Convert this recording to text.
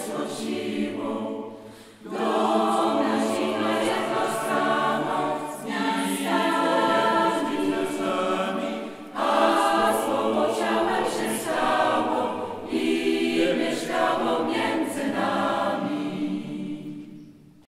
for she.